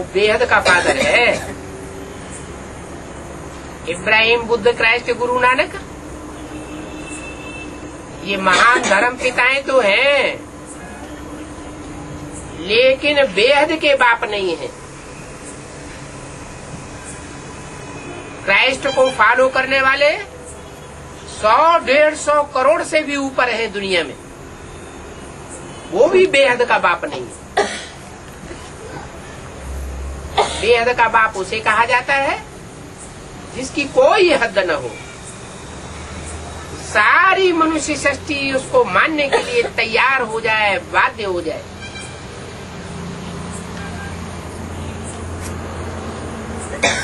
वो बेहद का फादर है। इब्राहिम बुद्ध क्राइस्ट गुरु नानक? ये महान धर्म पिताएँ तो हैं, लेकिन बेहद के बाप नहीं है। क्राइस्ट को फॉलो करने वाले सौ, डेढ़ सौ करोड़ से भी ऊपर है दुनिया में। वो भी बेहद का बाप नहीं। है बेहद का बाप उसे कहा जाता है, जिसकी कोई हद न हो। सारी मनुष्य सृष्टि उसको मानने के लिए तैयार हो जाए, बाध्य हो जाए।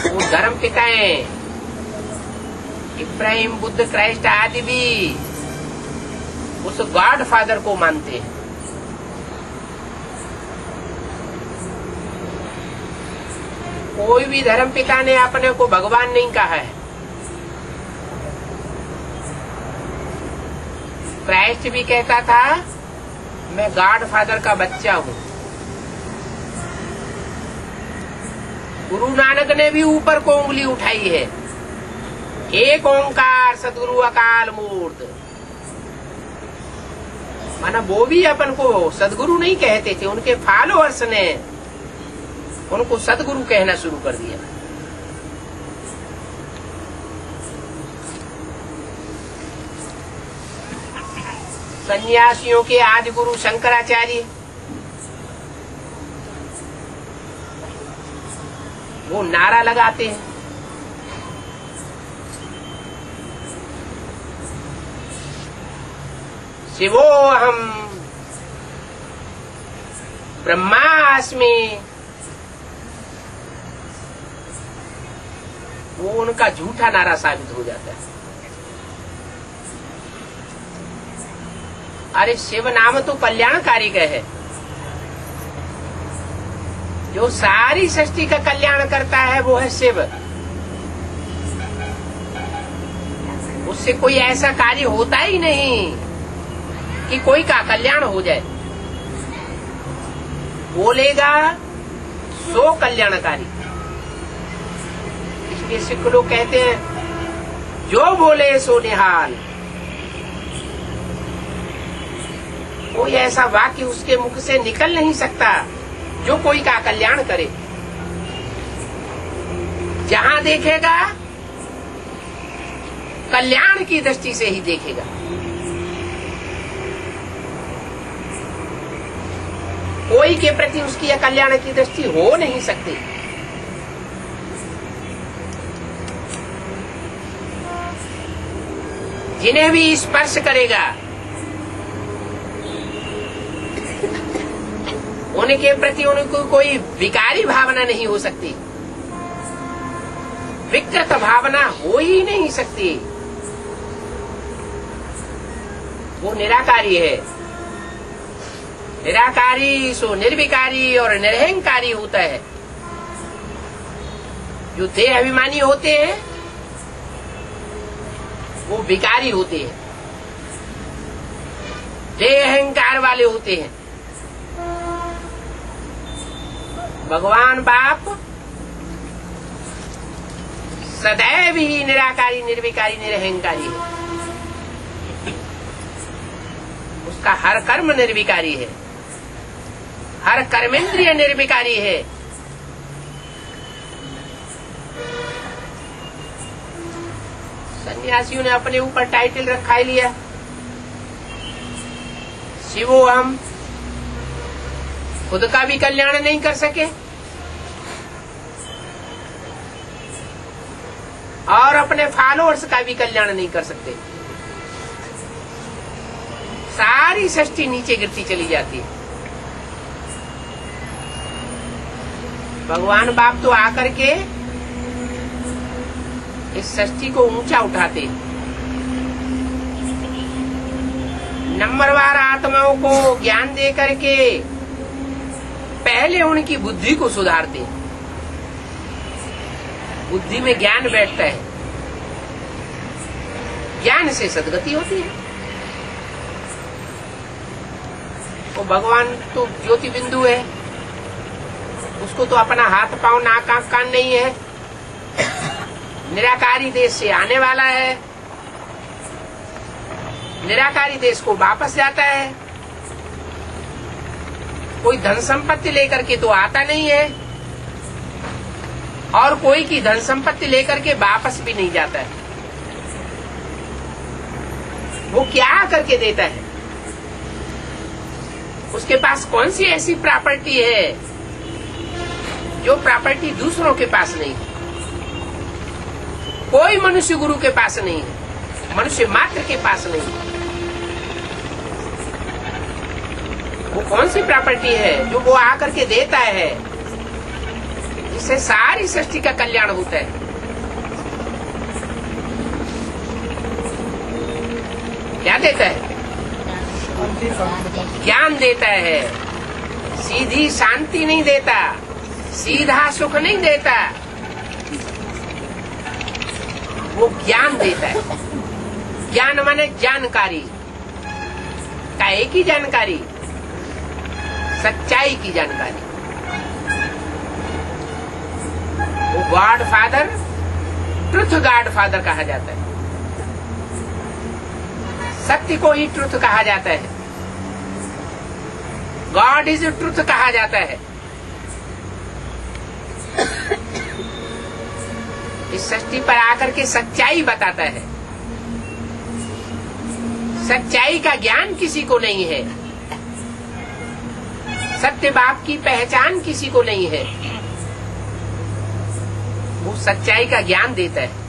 वो धर्म पिताएँ इब्राहिम, बुद्ध, क्राइस्ट आदि भी उस गॉड फादर को मानते हैं। कोई भी धर्म पिता ने अपने को भगवान नहीं कहा है। क्राइस्ट भी कहता था, मैं गॉड फादर का बच्चा हूँ। गुरु नानक ने भी ऊपर को उंगली उठाई है। एक ओंकार, सदगुरु अकाल मूर्त। माना वो भी अपन को सदगुरु नहीं कहते थे, उनके फॉलोअर्स ने उनको सदगुरु कहना शुरू कर दिया। सन्यासियों के आदि गुरु शंकराचार्य, वो नारा लगाते हैं। शिवो हम ब्रह्मास्मि वो उनका झूठा नारा साबित हो जाता है। अरे शिव नाम तो कल्याणकारी का है। जो सारी सृष्टि का कल्याण करता है, वो है शिव। उससे कोई ऐसा कार्य होता ही नहीं कि कोई का कल्याण हो जाए। बोलेगा, सो कल्याणकारी। इसलिए सिख लोग कहते हैं, जो बोले सो निहाल। कोई ऐसा वाक्य उसके मुख से निकल नहीं सकता, जो कोई का कल्याण करे। जहाँ देखेगा, कल्याण की दृष्टि से ही देखेगा। कोई के प्रति उसकी कल्याण की दृष्टि हो नहीं सकती। जिन्हें भी स्पर्श करेगा, उनके प्रति उनको कोई विकारी भावना नहीं हो सकती। विकृत भावना हो ही नहीं सकती। वो निराकारी है। निराकारी सो निर्विकारी और निरहंकारी होता है। जो देह अभिमानी होते हैं वो विकारी होते हैं। देह अहंकार वाले होते हैं। भगवान बाप सदैव ही निराकारी, निर्विकारी, निरहंकारी है। उसका हर कर्म निर्विकारी है। हर कर्मेंद्रिय निर्विकारी है। सन्यासियों ने अपने ऊपर टाइटल रखा ही लिया। शिवो हम खुद का भी कल्याण नहीं कर सके। और अपने फॉलोअर्स का भी कल्याण नहीं कर सकते। सारी सृष्टि नीचे गिरती चली जाती है। भगवान बाप तो आकर के इस सृष्टि को ऊँचा उठाते। नंबरवार आत्माओं को ज्ञान दे करके पहले उनकी बुद्धि को सुधारते। बुद्धि में ज्ञान बैठता है। ज्ञान से सदगति होती है। वो भगवान तो ज्योति बिंदु है। उसको तो अपना हाथ, पाँव, नाक, आँख, कान नहीं है। निराकारी देश से आने वाला है। निराकारी देश को वापस जाता है। कोई धन संपत्ति लेकर के तो आता नहीं है। और कोई की धन संपत्ति लेकर के वापस भी नहीं जाता है। वो क्या करके देता है? उसके पास कौन सी ऐसी प्रॉपर्टी है जो प्रॉपर्टी दूसरों के पास नहीं है? कोई मनुष्य गुरु के पास नहीं है। मनुष्य मात्र के पास नहीं है। वो कौन सी प्रॉपर्टी है जो वो आकर के देता है? जिससे सारी सृष्टि का कल्याण होता है। क्या देता है? ज्ञान देता है। सीधी शांति नहीं देता, सीधा सुख नहीं देता। वो ज्ञान देता है। ज्ञान माने जानकारी। का एक ही जानकारी? सच्चाई की जानकारी। वो god father, truth god father कहा जाता है। सत्य को ही ट्रुथ कहा जाता है। गॉड इज़ ट्रुथ कहा जाता है। इस सृष्टि पर आकर के सच्चाई बताता है। सच्चाई का ज्ञान किसी को नहीं है। सत्य बाप की पहचान किसी को नहीं है। वो सच्चाई का ज्ञान देता है।